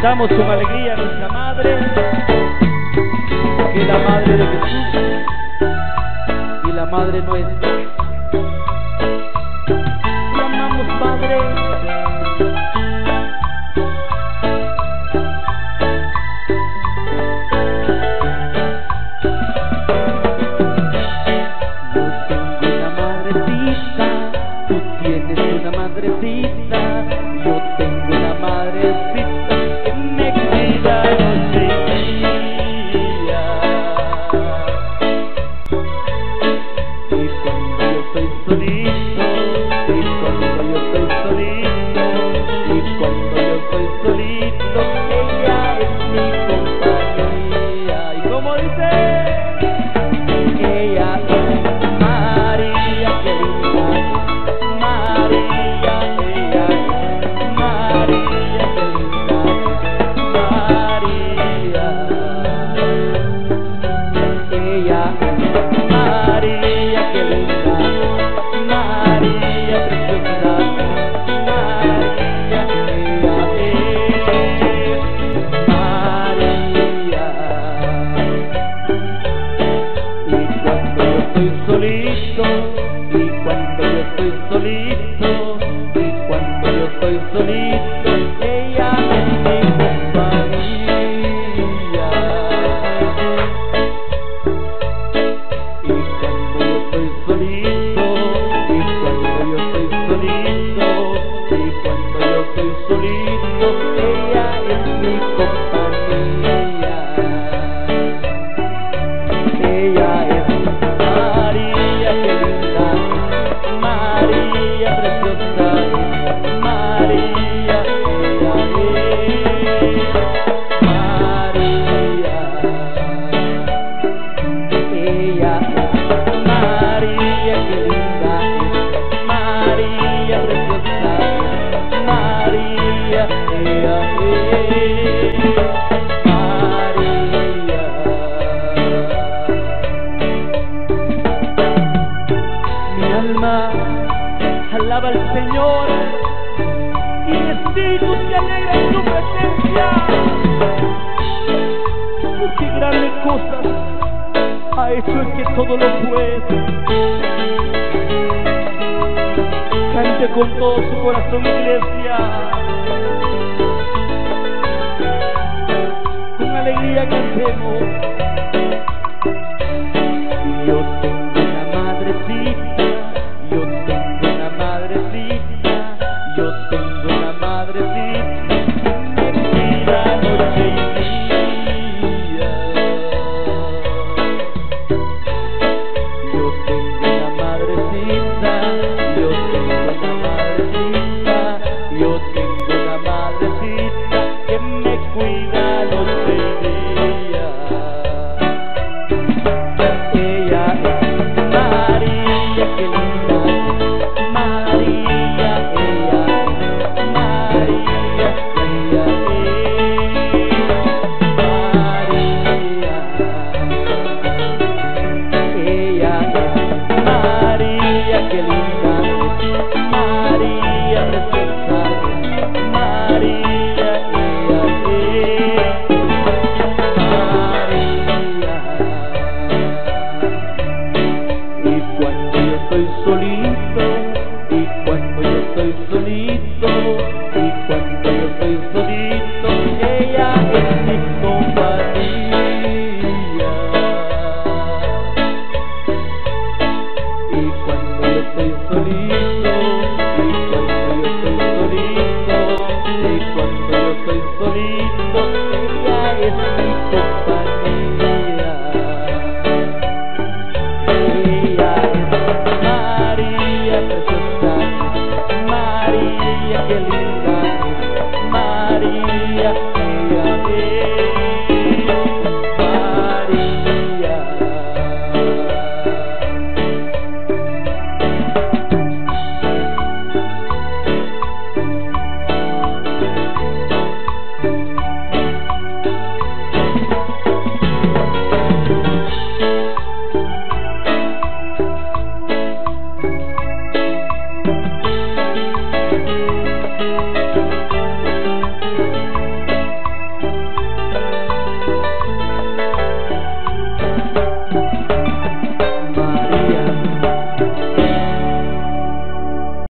cantamos con alegría nuestra madre, que la madre de Jesús y la madre nuestra. Te amamos, Padre. Yo tengo una madrecita, tú tienes una madrecita, yo tengo una madrecita. Thank you. Cristo, ella es mi compañía. Mi alma alaba al Señor y mi espíritu se alegra en su presencia. Porque grandes cosas a eso es que todo lo puede. Cante con todo su corazón, iglesia. keep solís.